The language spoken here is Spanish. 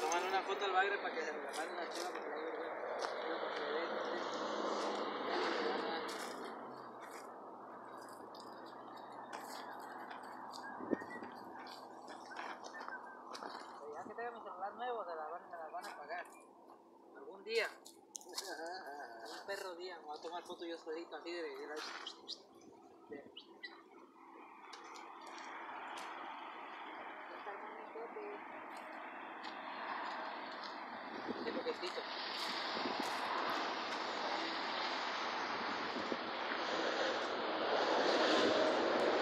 Toman una foto al bagre para que se una chiva porque Ya que tenga mi celular nuevo, me la van a pagar. Algún día. Perro día, me voy a tomar foto yo solito así de,